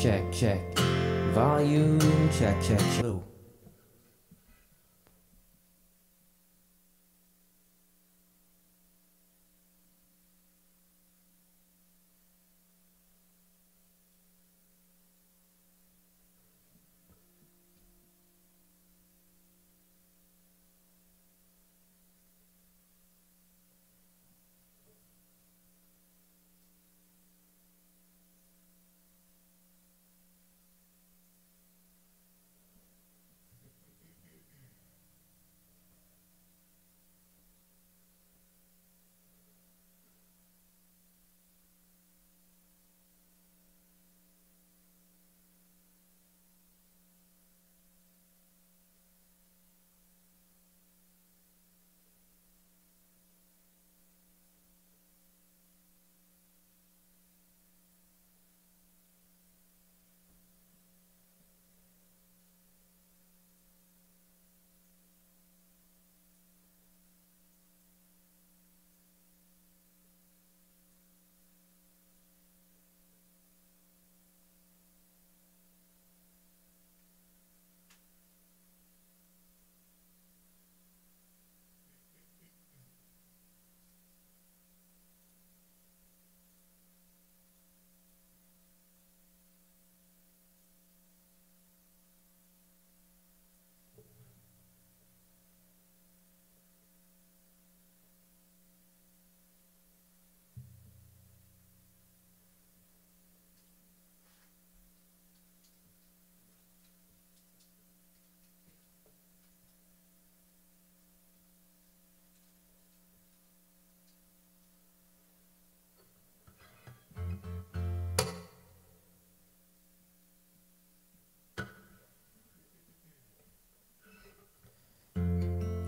Check, check. Volume, check, check, check.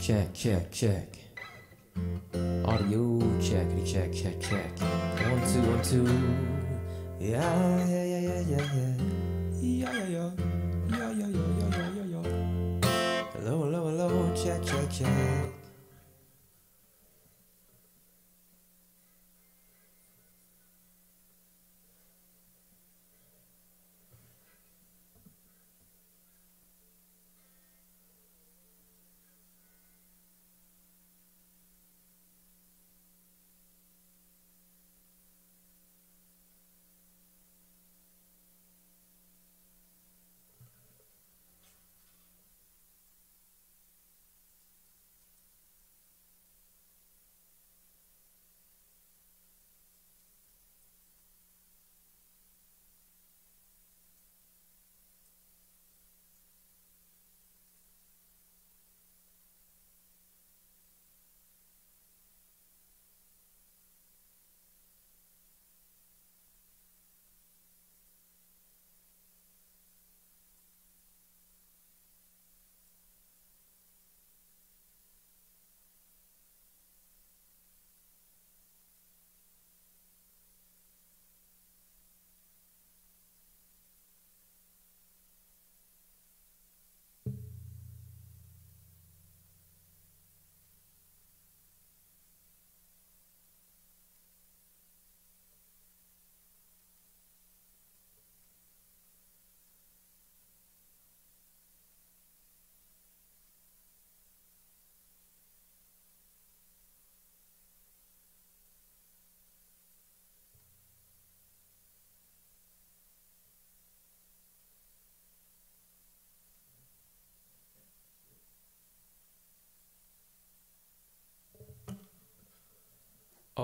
Check, check, check. Audio, checkity, check, check, check. One, two, one, two. Yeah, yeah, yeah, yeah, yeah, yeah. Yeah, yeah, yeah. Yeah, yeah, yeah, yeah, yeah, yeah, yeah. Hello, hello, hello. Check, check, check.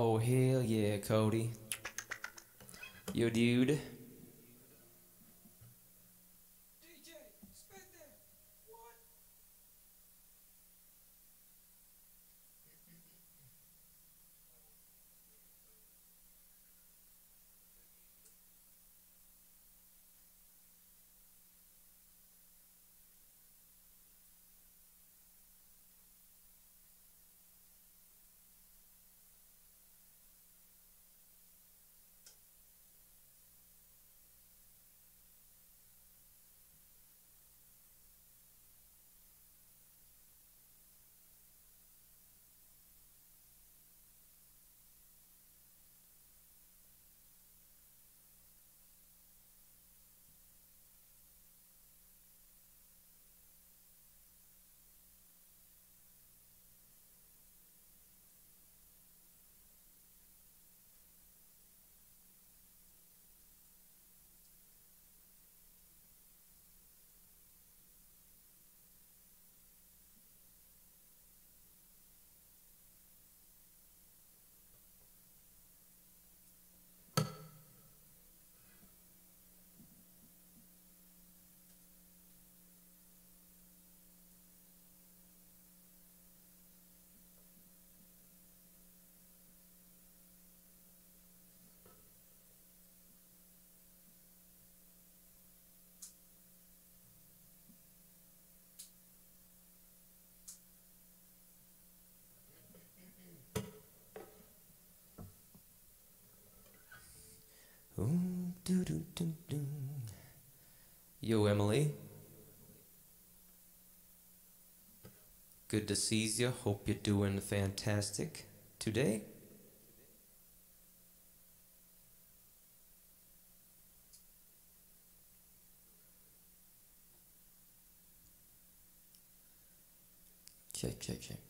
Oh, hell yeah, Cody. Yo, dude. Yo, Emily. Good to see you. Hope you're doing fantastic today. Check, check, check.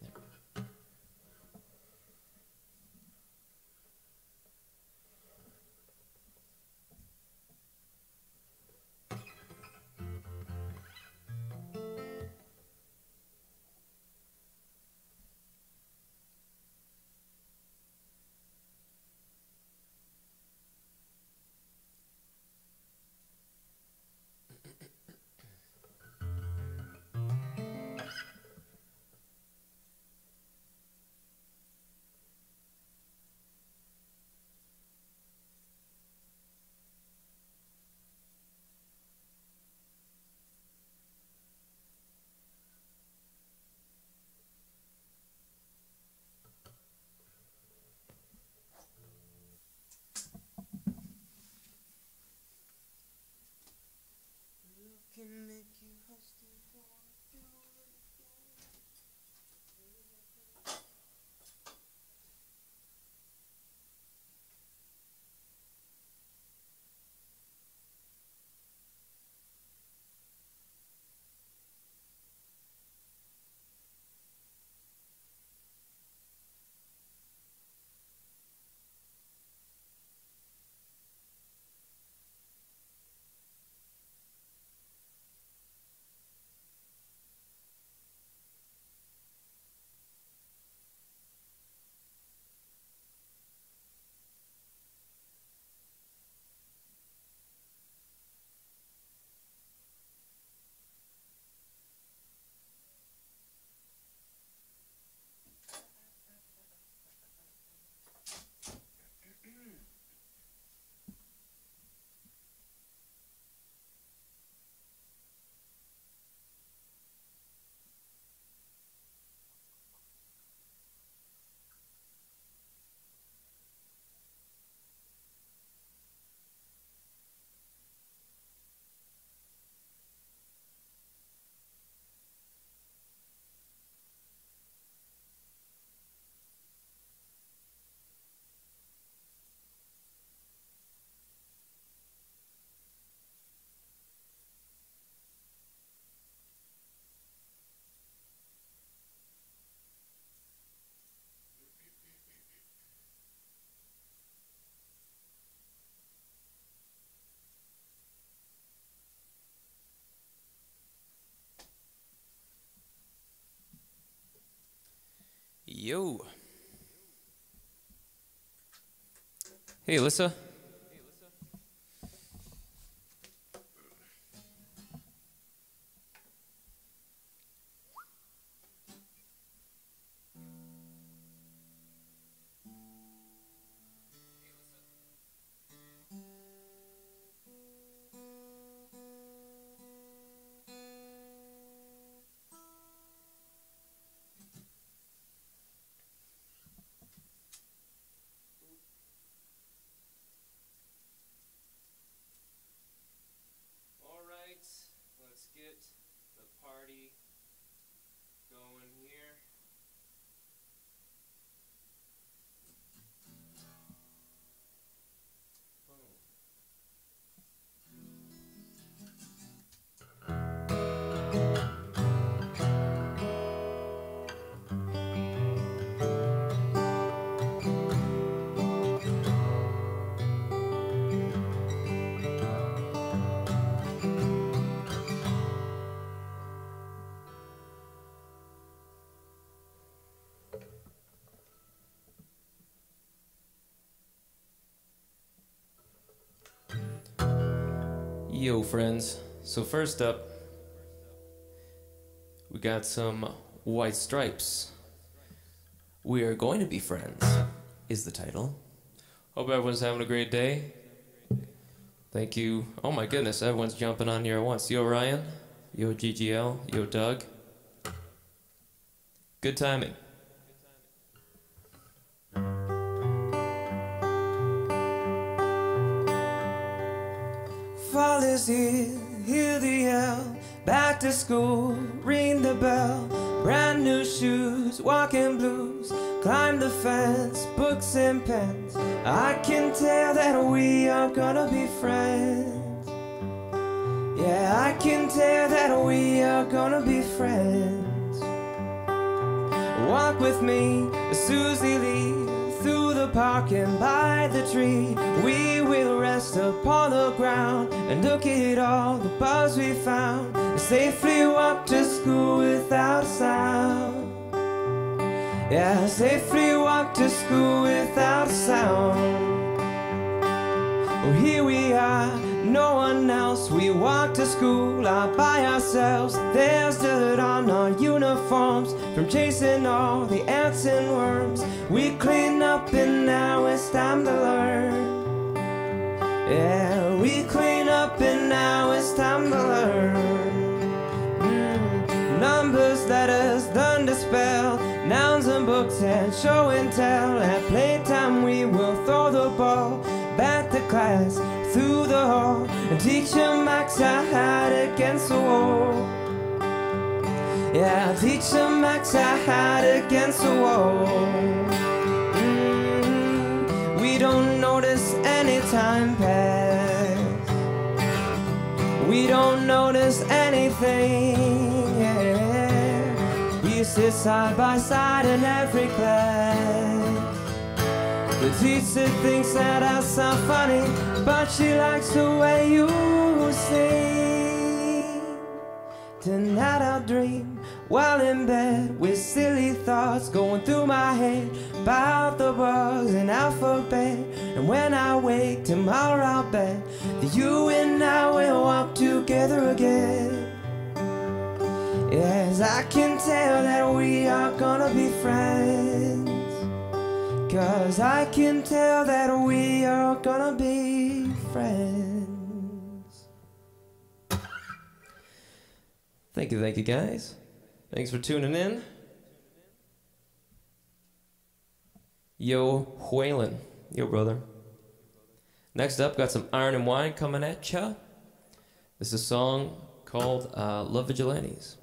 Yo. Hey, Alyssa. Yo, friends. So, first up, we got some White Stripes. We are going to be friends, is the title. Hope everyone's having a great day. Thank you. Oh my goodness, everyone's jumping on here at once. Yo, Ryan. Yo, GGL. Yo, Doug. Good timing. Is here, hear the yell. Back to school, ring the bell. Brand new shoes, walking blues. Climb the fence, books and pens. I can tell that we are gonna be friends. Yeah, I can tell that we are gonna be friends. Walk with me, Susie Lee park and by the tree. We will rest upon the ground and look at all the bugs we found. And safely walk to school without sound. Yeah, safely walk to school without sound. Oh, here we are, no one else. We walk to school all by ourselves. There's dirt on our uniforms from chasing all the ants and worms. We clean up and now it's time to learn. Yeah, we clean up and now it's time to learn. Numbers, letters, learn to spell. Nouns and books and show and tell. At playtime we will throw the ball back to class hall and teacher Max I had against the wall. Yeah, teach teacher Max I had against the wall. Mm, we don't notice any time pass. We don't notice anything. Yeah, we sit side by side in every class. The teacher thinks that I sound funny, but she likes the way you sing. Tonight I'll dream while in bed with silly thoughts going through my head about the bugs and alphabet. And when I wake tomorrow, I'll bet that you and I will walk together again. Yes, I can tell that we are gonna be friends. Cause I can tell that we are gonna be friends. Thank you, thank you, guys. Thanks for tuning in. Yo, Whalen. Yo, brother. Next up, got some Iron and Wine coming at ya. This is a song called uh, Love Vigilantes.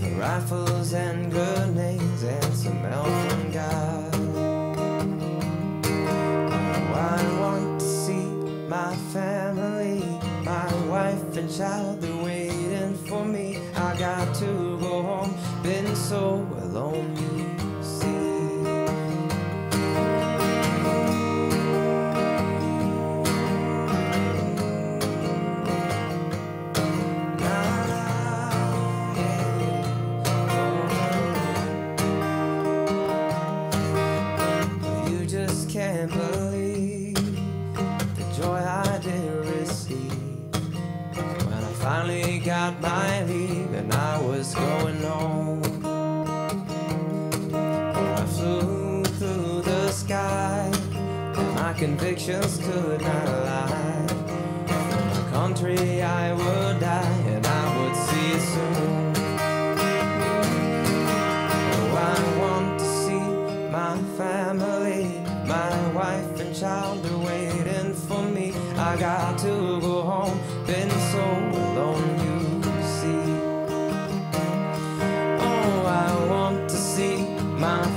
With rifles and grenades and some from God. Oh, I want to see my family, my wife and child, they're waiting for me. I got to go home, been so alone, got my leave and I was going home. Oh, I flew through the sky and my convictions could not lie. For my country I would die and I would see it soon. Oh, I want to see my family, my wife and child are waiting for me. I got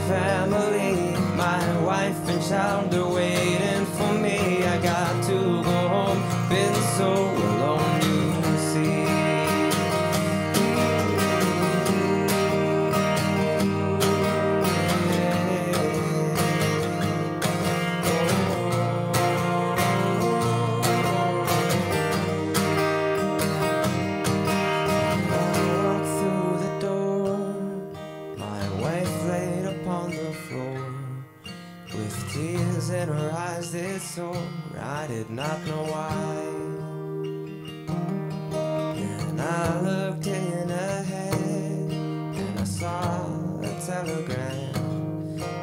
family, my wife and child not know why. And I looked in ahead and I saw a telegram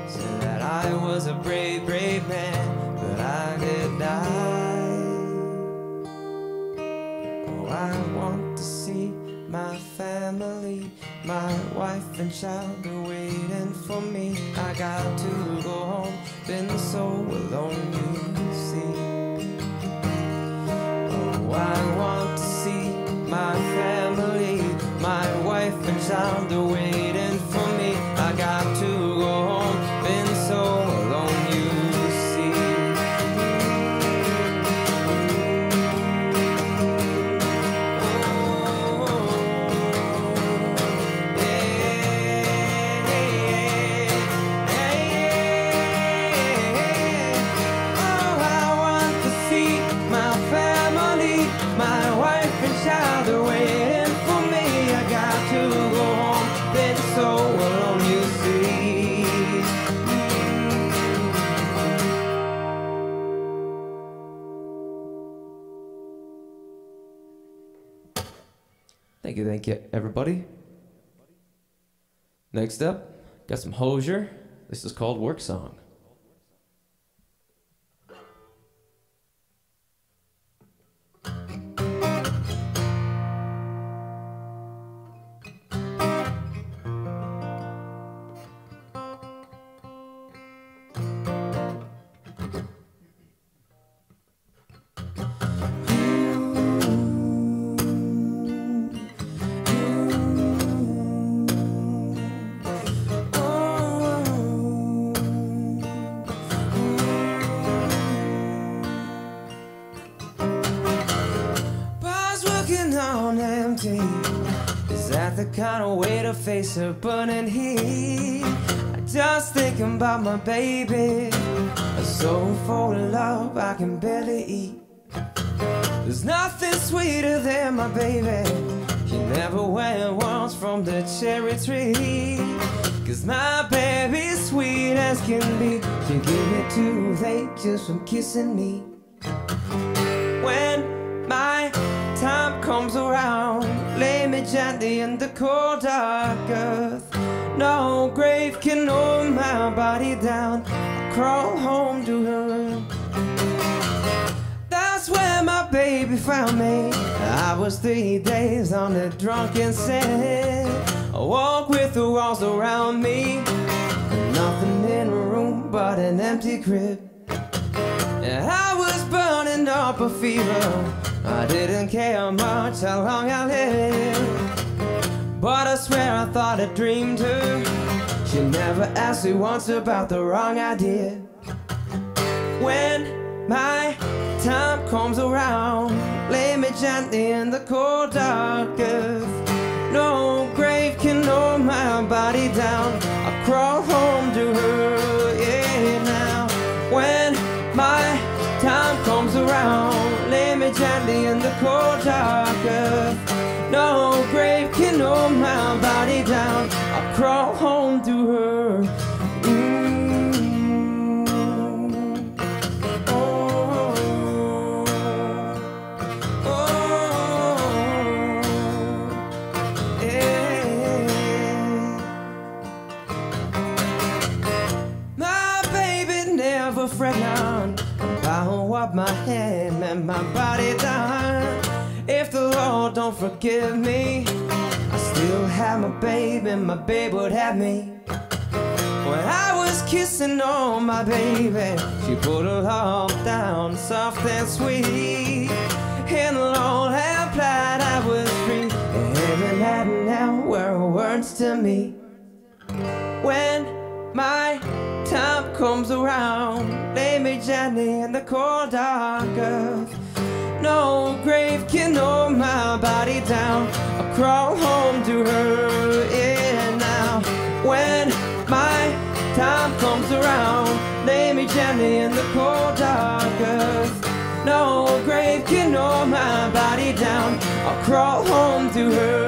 said that I was a brave, brave man, but I did die. Oh, I want to see my family. My wife and child are waiting for me. I got to go home, been so alone, you see. Thank you, thank you, everybody. Next up, got some Hozier. This is called Work Song. Face a burning heat? Just thinking about my baby. Soul full of love I can barely eat. There's nothing sweeter than my baby. She never went once from the cherry tree. Cause my baby's sweet as can be. She give me toothache just from kissing me. When my time comes around, lay me gently in the cold body down. I crawl home to her. That's where my baby found me. I was three days on the drunken set. I walk with the walls around me. Nothing in a room but an empty crib. Yeah, I was burning up a fever. I didn't care much how long I lived. But I swear I thought I dreamed her. She never asked me once about the wrong I did. When my time comes around, lay me gently in the cold dark earth. No grave can hold my body down. I crawl home to her, yeah, now. When my time comes around, lay me gently in the cold dark earth. No grave can hold my body down. Crawl home to her. Oh, oh. My baby never my hand and my body done. If the Lord don't forgive me, still had my baby, my babe would have me. When I was kissing on my baby, she put her arm down, soft and sweet. In the long and I was free. And heaven had now were words to me. When my time comes around, lay me gently in the cold dark earth. No grave can hold my body down crawl home to her. Yeah, now when my time comes around, lay me gently in the cold dark earth. No grave can hold my body down. I'll crawl home to her.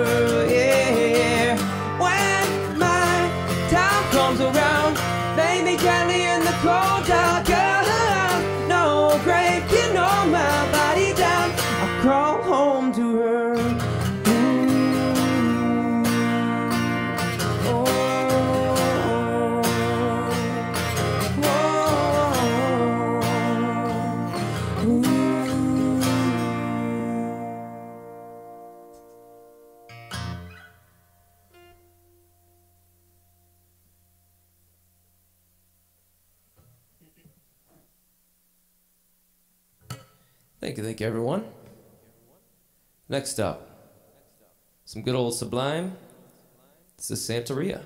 Thank you, thank you, everyone. Next up, some good old Sublime. This is Santeria.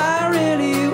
I really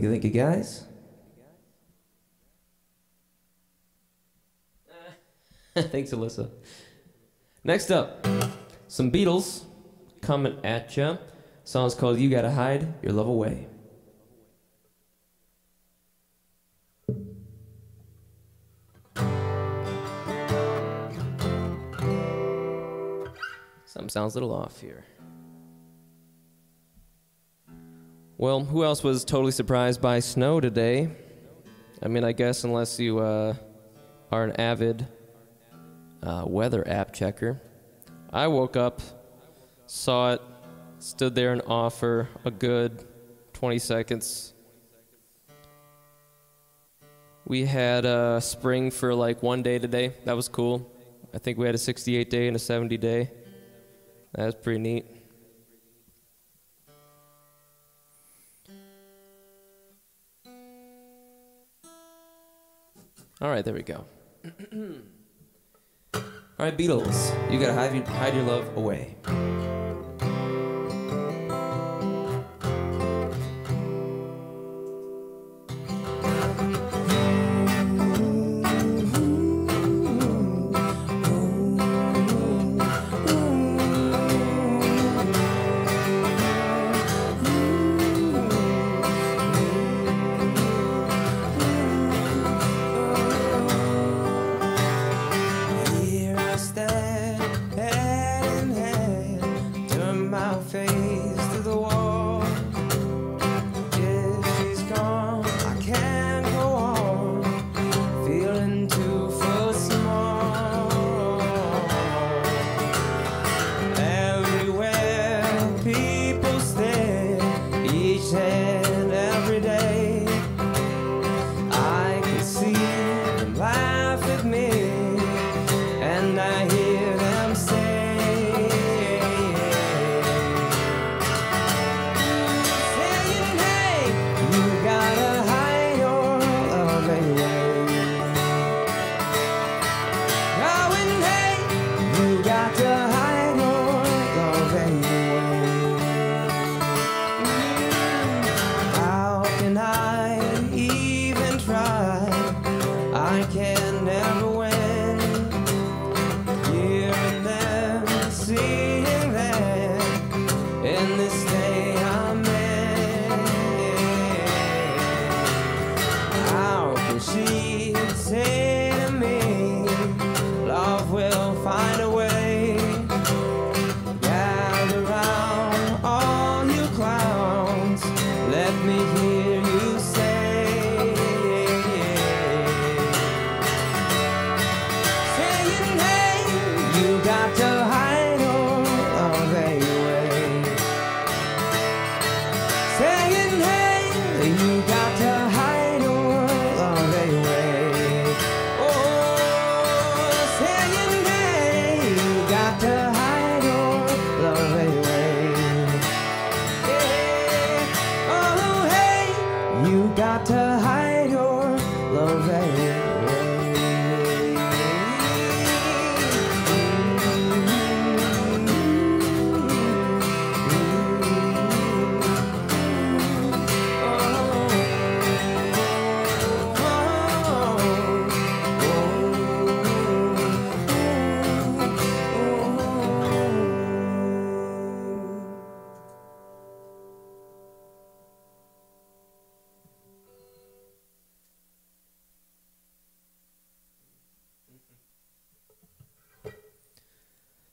thank you guys. Thanks, Alyssa. Next up, some Beatles coming at ya. Song's called You Gotta Hide Your Love Away. Something sounds a little off here. Well, who else was totally surprised by snow today? I mean, I guess unless you uh, are an avid uh, weather app checker. I woke up, saw it, stood there and off for a good 20 seconds. We had uh, spring for like one day today. That was cool. I think we had a 68 day and a 70 day. That was pretty neat. All right, there we go. All right, Beatles, you gotta hide your, hide your love away. Can never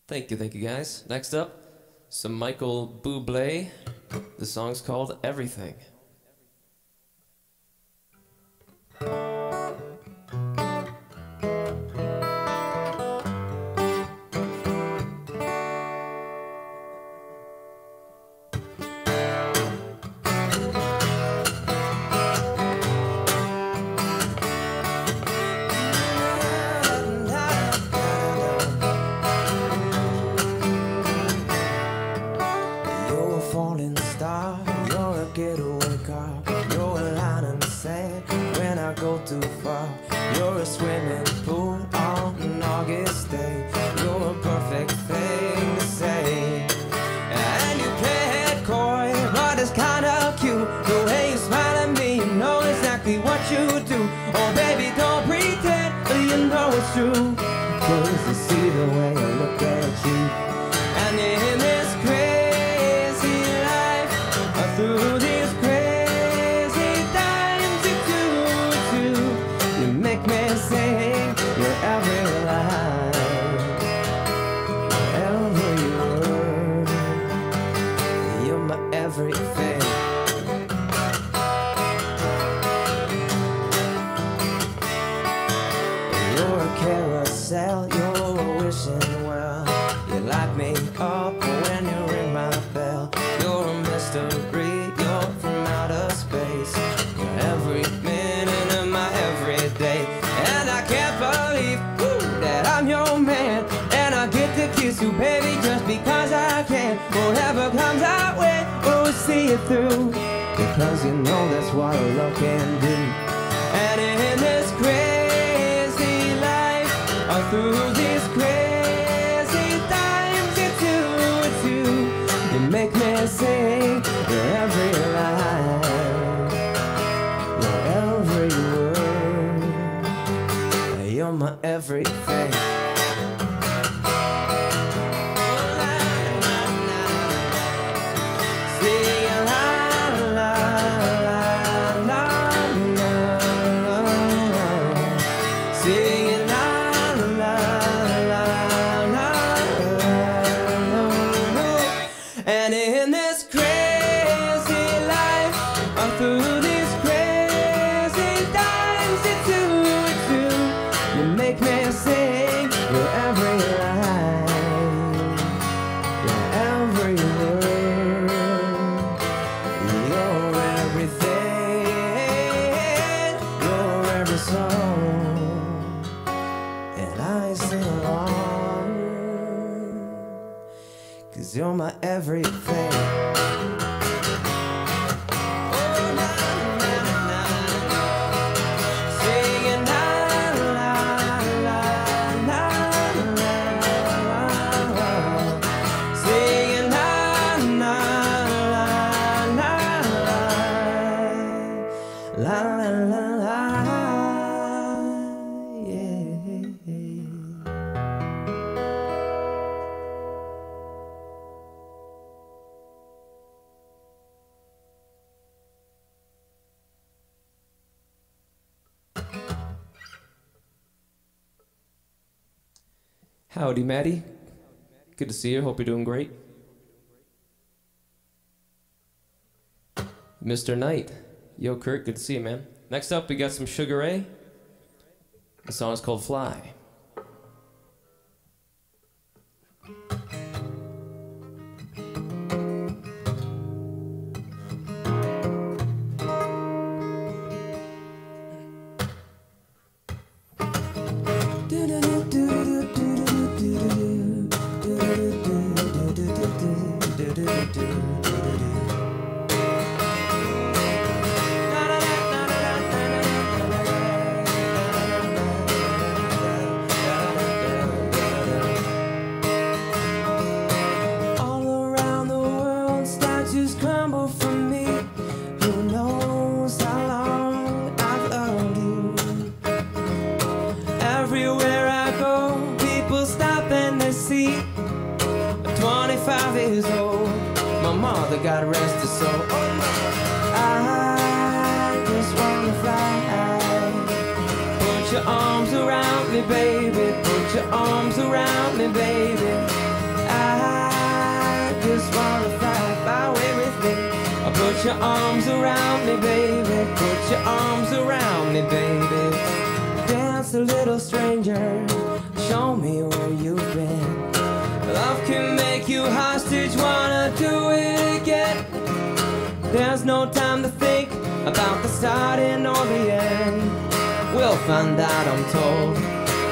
Thank you, thank you guys. Next up, some Michael Bublé. The song's called Everything. Kiss you, baby, just because I can. Whatever comes our way, we'll see it through. Because you know that's what love can do. And in this crazy life, or through these crazy times, it's you do, too. You make me sing every line, every word. You're my everything. Howdy, Maddie. Good to see you. Hope you're doing great. Mr. Knight. Yo, Kurt, good to see you, man. Next up, we got some Sugar Ray. The song is called Fly. Everywhere I go, people stop and they see. I'm 25 years old. My mother, got rest so. I just wanna fly. Put your arms around me, baby. Put your arms around me, baby. I just wanna fly, fly away with me. Put your arms around me, baby. Put your arms around me, baby. A little stranger. Show me where you've been. Love can make you hostage, wanna do it again. There's no time to think about the starting or the end. We'll find out, I'm told.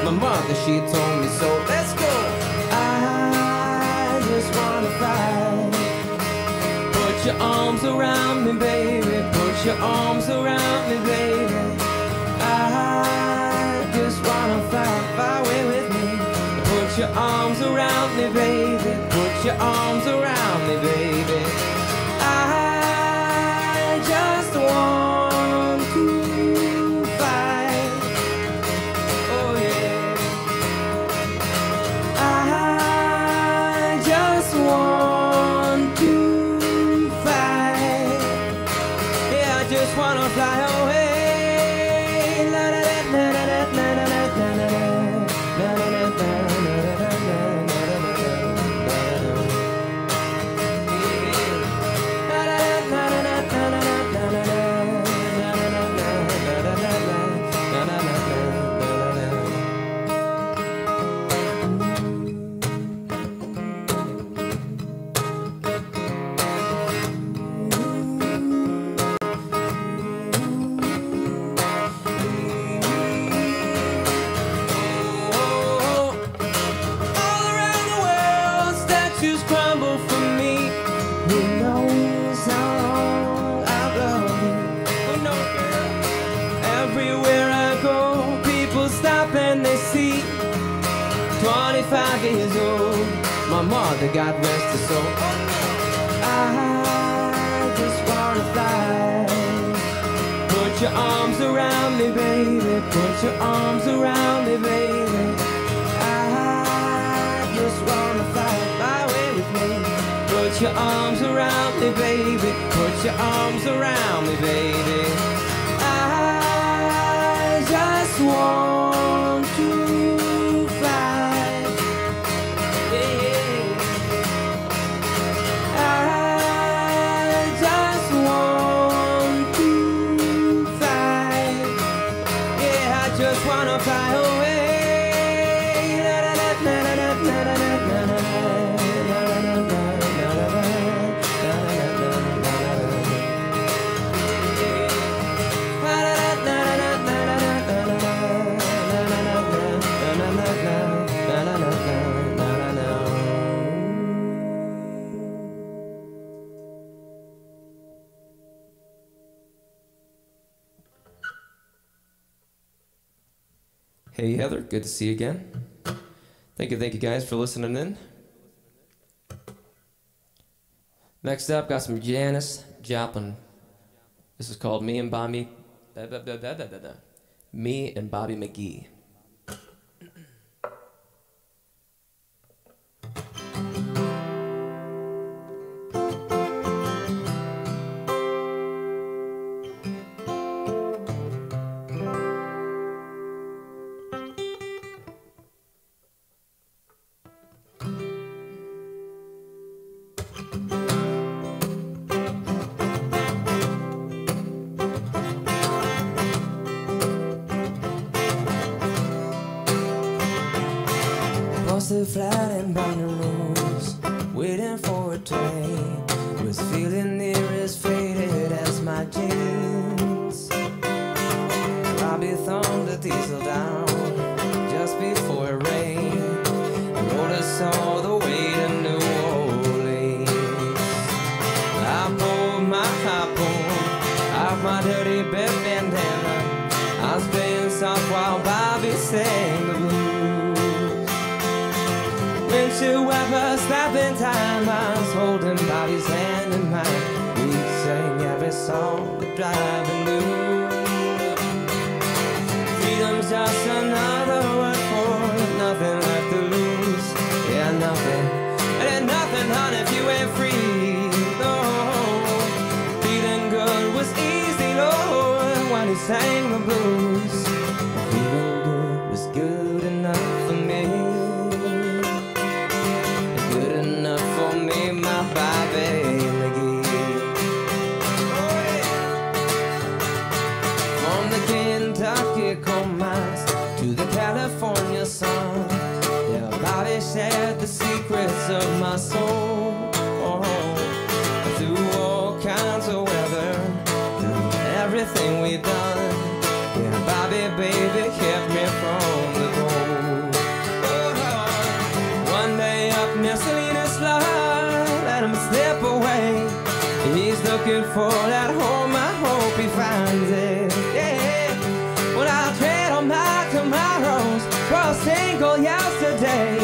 My mother, she told me so. Let's go. I just wanna fly. Put your arms around me, baby. Put your arms around me, baby. Arms around me, baby. Put your arms around me, baby. Hey, Heather, good to see you again. Thank you, thank you guys for listening in. Next up, got some Janis Joplin. This is called Me and Bobby. Me and Bobby McGee. my dirty bed bandana. I was playing soft while Bobby sang the blues. Windshield wiper slapping time. I was holding Bobby's hand in mine. We sang every song the driving knew. For at home, I hope he finds it. Yeah. when I'll trade all my tomorrows for a single yesterday.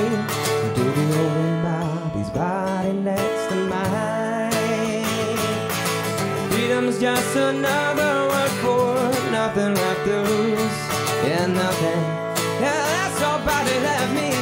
Do the old Bobby's body next to mine. Freedom's just another word for nothing left loose. Yeah, nothing. Yeah, that's all left me.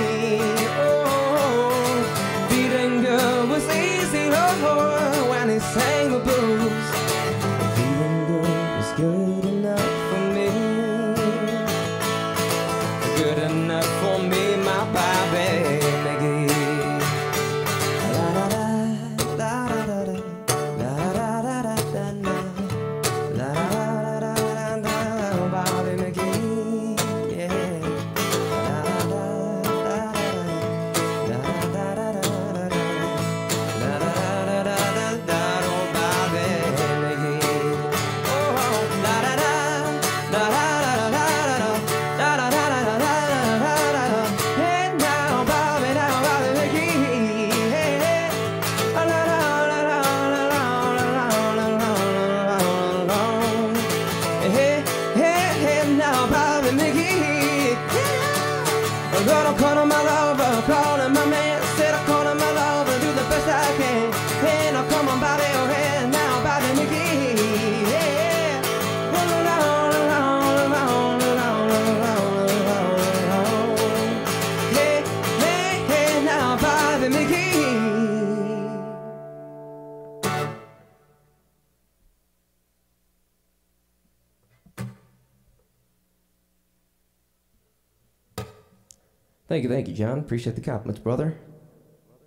Thank you, thank you, John. Appreciate the compliments, brother.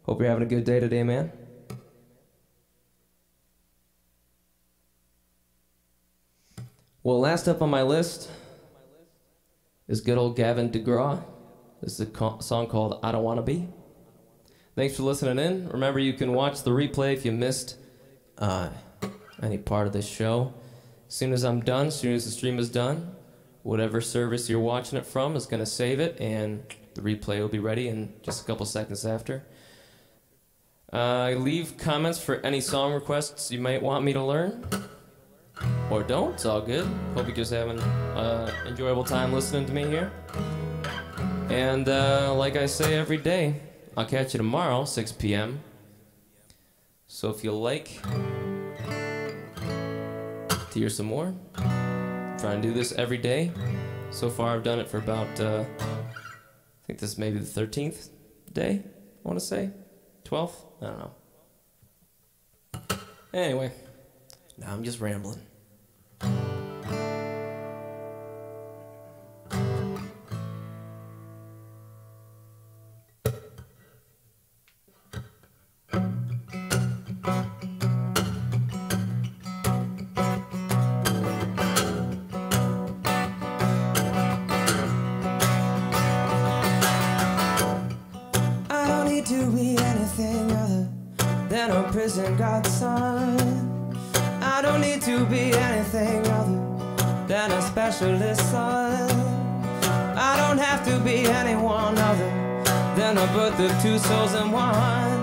Hope you're having a good day today, man. Well, last up on my list is good old Gavin DeGraw. This is a song called I Don't Wanna Be. Thanks for listening in. Remember, you can watch the replay if you missed uh, any part of this show. As soon as I'm done, as soon as the stream is done, whatever service you're watching it from is going to save it, and the replay will be ready in just a couple seconds after. Uh, leave comments for any song requests you might want me to learn. Or don't, it's all good. Hope you're just having an enjoyable time listening to me here. And uh, like I say every day, I'll catch you tomorrow, 6 p.m. So if you like to hear some more, try and do this every day. So far, I've done it for about, uh, think this is maybe the 13th day, I want to say. 12th? I don't know. Anyway, now I'm just rambling. Need to be anything other than a prison guard son. I don't need to be anything other than a specialist son. I don't have to be anyone other than a birth of two souls in one.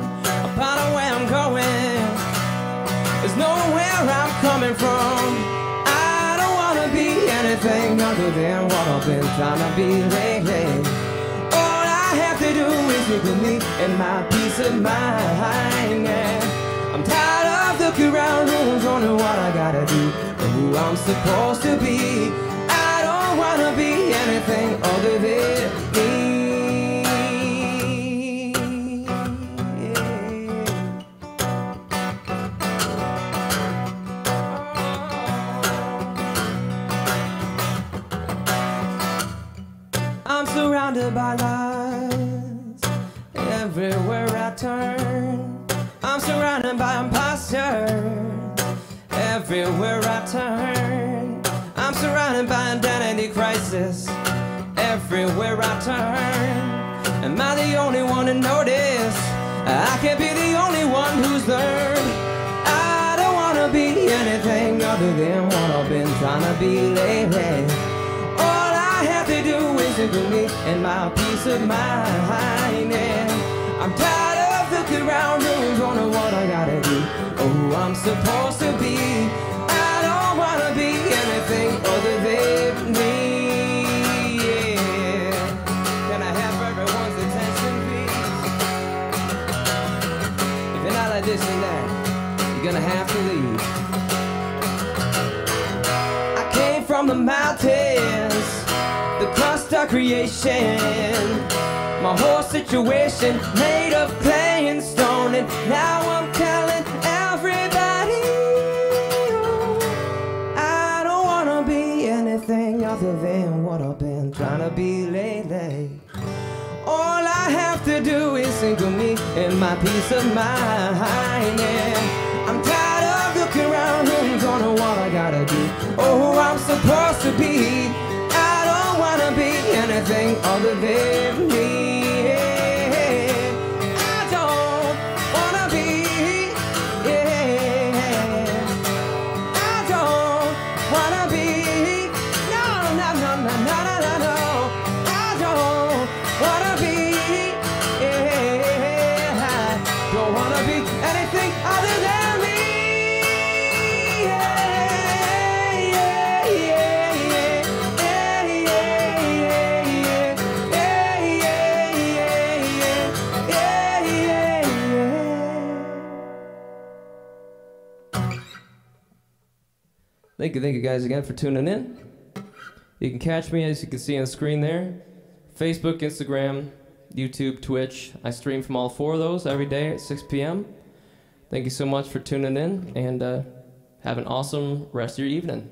A part of where I'm going is nowhere I'm coming from. I don't wanna be anything other than what I've been trying to be lately. All I have to do look me and my peace of mind. Yeah. I'm tired of looking around rooms, wondering what I gotta do and who I'm supposed to be. I don't wanna be anything other than me. I'm surrounded by lies everywhere I turn. I'm surrounded by identity crisis everywhere I turn. Am I the only one to notice? I can't be the only one who's learned. I don't wanna be anything other than what I've been trying to be lately. All I have to do is look me and my peace of mind. Yeah. I'm tired of looking around wondering what I gotta do who I'm supposed creation. My whole situation made of clay and stone, and now I'm telling everybody I don't wanna be anything other than what I've been trying to be lately. All I have to do is of me and my peace of mind. Yeah. I'm tired of looking around rooms, wondering what I gotta do or who I'm supposed to be. Anything other than me. Thank you, thank you guys again for tuning in. You can catch me as you can see on the screen there. Facebook, Instagram, YouTube, Twitch. I stream from all four of those every day at 6 p.m. Thank you so much for tuning in and uh, have an awesome rest of your evening.